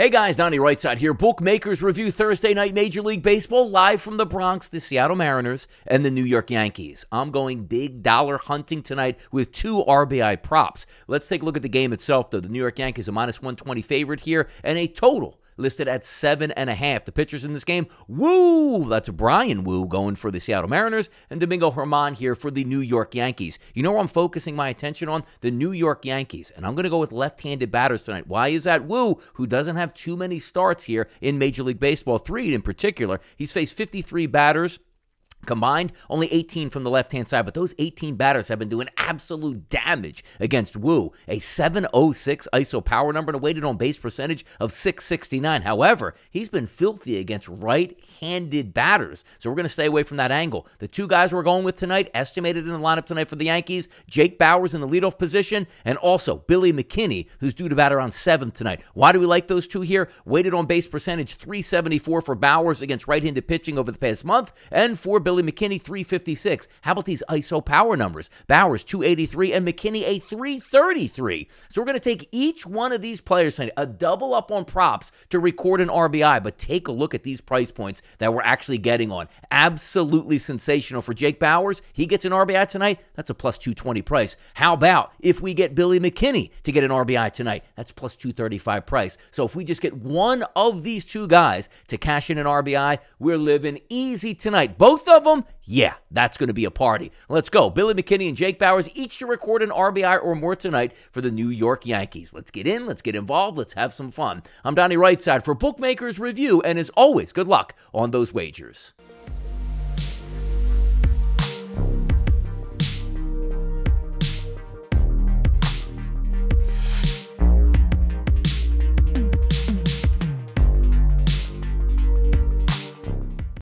Hey guys, Donnie Rightside here. Bookmakers review Thursday night Major League Baseball live from the Bronx, the Seattle Mariners, and the New York Yankees. I'm going big dollar hunting tonight with two RBI props. Let's take a look at the game itself, though. The New York Yankees are minus 120 favorite here, and a total listed at seven and a half. The pitchers in this game, Woo! That's Bryan Woo going for the Seattle Mariners, and Domingo Germán here for the New York Yankees. You know where I'm focusing my attention on? The New York Yankees. And I'm going to go with left handed batters tonight. Why is that? Woo, who doesn't have too many starts here in Major League Baseball, three in particular. He's faced 53 batters Combined, only 18 from the left hand side, but those 18 batters have been doing absolute damage against Woo. A 706 ISO power number and a weighted on base percentage of 669. However, he's been filthy against right handed batters, so we're going to stay away from that angle. The two guys we're going with tonight, estimated in the lineup tonight for the Yankees Jake Bauers in the leadoff position, and also Billy McKinney, who's due to bat around seventh tonight. Why do we like those two here? Weighted on base percentage 374 for Bauers against right handed pitching over the past month, and for Billy McKinney 356. How about these ISO power numbers? Bauers 283 and McKinney a 333. So we're going to take each one of these players tonight, a double up on props to record an RBI, but take a look at these price points that we're actually getting on. Absolutely sensational for Jake Bauers. He gets an RBI tonight. That's a plus 220 price. How about if we get Billy McKinney to get an RBI tonight? That's plus 235 price. So if we just get one of these two guys to cash in an RBI, we're living easy tonight. Both of of them? Yeah, that's going to be a party. Let's go. Billy McKinney and Jake Bauers each to record an RBI or more tonight for the New York Yankees. Let's get in, let's get involved, let's have some fun. I'm Donnie Rightside for Bookmakers Review, and as always, good luck on those wagers.